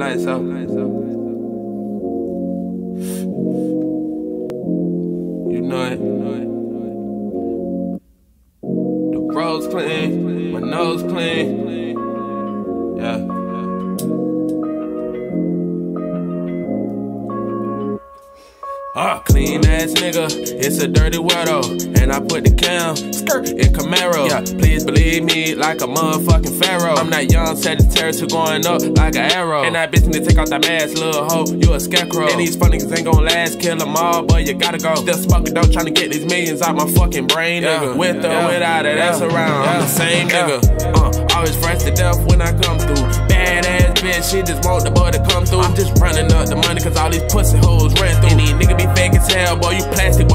lights out. You know it. The roads clean, my nose clean. Ah, clean ass nigga, it's a dirty weirdo. And I put the cam, skirt in Camaro. Yeah, please believe me, like a motherfucking pharaoh. I'm that young Sagittarius who going up like an arrow. And that bitch need to take off that mask, little hoe, you a scarecrow. And these funny niggas ain't gon' last, kill them all, but you gotta go. Still smoking dope, trying to get these millions out my fucking brain, nigga. With or yeah, without it, that's around. I'm the same nigga. Uh, always fresh to death when I come through. Bad ass bitch, she just want the boy to come through. I'm just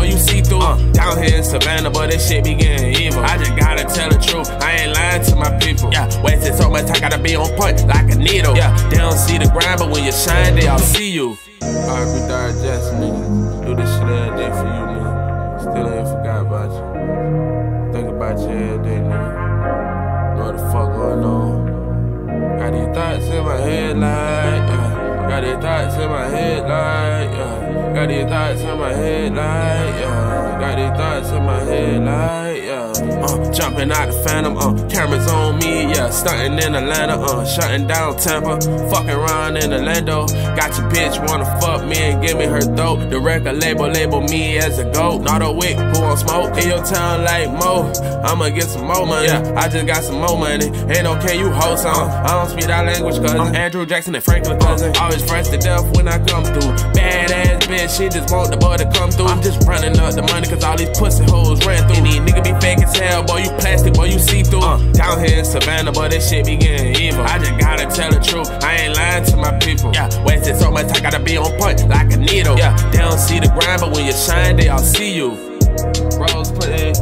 you you see through. Uh, down here in Savannah, but this shit be getting evil. I just gotta tell the truth, I ain't lying to my people. Yeah, wasted so much, I gotta be on point like a needle. Yeah, they don't see the grind, but when you shine, they all see you. I be digest, nigga. Do this shit every day for you, man. Still ain't forgot about you. Think about you every day, nigga. Know what the fuck going on. Got these thoughts in my head like, yeah. Got these thoughts in my head like, yeah. Got these thoughts in my head like, yeah. Got these thoughts in my head like, yeah. Uh, jumping out the phantom, uh, cameras on me, yeah. Stunting in Atlanta, uh, shutting down Tampa. Fucking around in Orlando. Got your bitch wanna fuck me and give me her throat. The record label label me as a goat. Not a wick, who won't smoke in your town like Mo. I'ma get some more money, yeah. I just got some more money. Ain't okay, you hold on. I don't speak that language, cousin. I'm Andrew Jackson and Franklin cousin. Always fresh to death when I come through. Bad bitch, she just want the boy to come through. I'm just running up the money, cause all these pussy hoes ran through. And these niggas be fake as hell, boy, you plastic, boy, you see through. Uh, down here in Savannah, boy, this shit be getting evil. I just gotta tell the truth, I ain't lying to my people. Yeah, wasted so much, I gotta be on point like a needle. Yeah, they don't see the grind, but when you shine, they all see you. Rose putting